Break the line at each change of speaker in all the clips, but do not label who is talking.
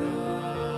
Father.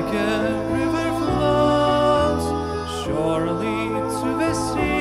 like a river flows surely to the sea.